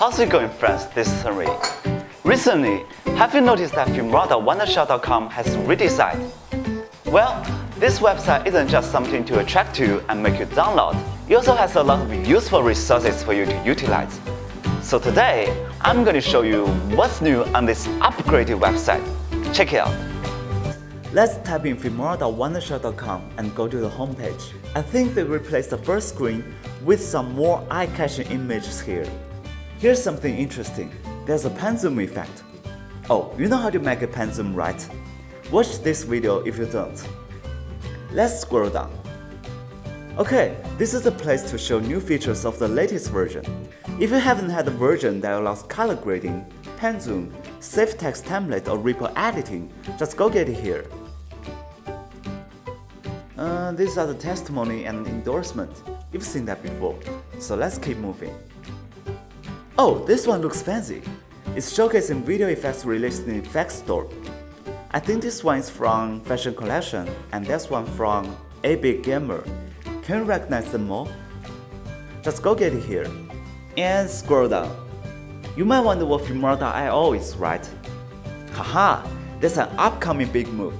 How's it going friends, this is Henry. Recently, have you noticed that Filmora.wondershare.com has redesigned? Well, this website isn't just something to attract you and make you download. It also has a lot of useful resources for you to utilize. So today, I'm going to show you what's new on this upgraded website. Check it out. Let's type in filmora.wondershare.com and go to the homepage. I think they replaced the first screen with some more eye-catching images here. Here's something interesting. There's a pan zoom effect. Oh, you know how to make a pan zoom, right? Watch this video if you don't. Let's scroll down. Okay, this is the place to show new features of the latest version. If you haven't had a version that allows color grading, pan zoom, save text template or ripple editing, just go get it here. Uh, these are the testimony and endorsement. You've seen that before, so let's keep moving. Oh, this one looks fancy. It's showcasing video effects released in Effects Store. I think this one is from Fashion Collection and this one from A Big Gamer. Can you recognize them all? Just go get it here. And scroll down. You might wonder what Filmora.io is, right? Haha, that's an upcoming big move.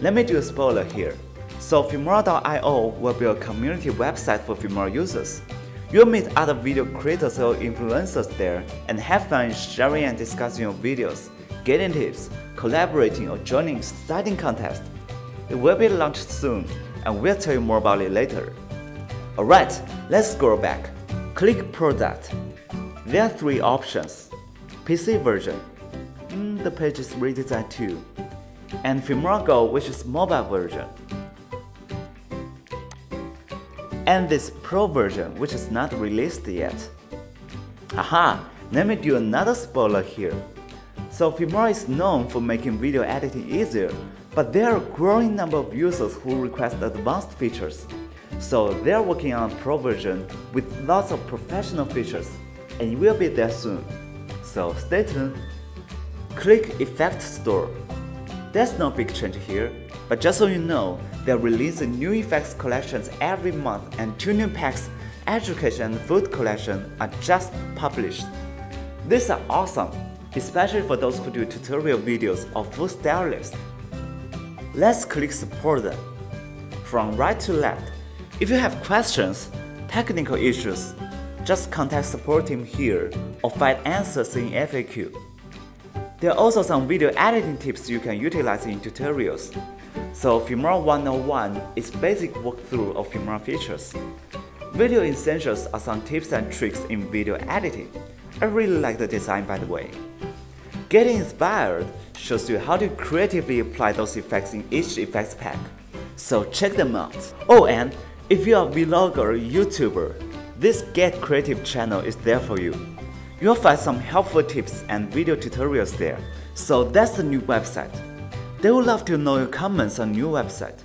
Let me do a spoiler here. So Filmora.io will be a community website for Filmora users. You'll meet other video creators or influencers there and have fun sharing and discussing your videos, getting tips, collaborating or joining exciting contests. It will be launched soon and we'll tell you more about it later. Alright, let's scroll back. Click Product. There are three options. PC version. Mm, the page is redesigned too. And Filmora Go which is mobile version and this Pro version which is not released yet. Aha, let me do another spoiler here. So Filmora is known for making video editing easier, but there are a growing number of users who request advanced features. So they're working on a Pro version with lots of professional features, and it will be there soon. So stay tuned. Click Effect Store. There's no big change here, but just so you know, they're releasing new effects collections every month and two new packs, education and food collection are just published. These are awesome, especially for those who do tutorial videos or food stylists. Let's click support them. From right to left, if you have questions, technical issues, just contact support team here or find answers in FAQ. There are also some video editing tips you can utilize in tutorials. So Filmora 101 is basic walkthrough of Filmora features. Video Essentials are some tips and tricks in video editing. I really like the design by the way. Getting Inspired shows you how to creatively apply those effects in each effects pack. So check them out. Oh and if you are a vlogger or YouTuber, this Get Creative channel is there for you. You'll find some helpful tips and video tutorials there. So that's the new website. They would love to know your comments on new website.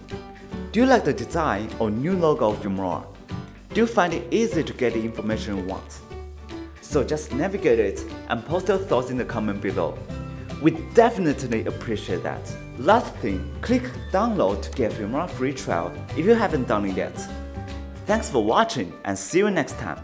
Do you like the design or new logo of Filmora? Do you find it easy to get the information you want? So just navigate it and post your thoughts in the comment below. We definitely appreciate that. Last thing, click download to get Filmora free trial if you haven't done it yet. Thanks for watching and see you next time.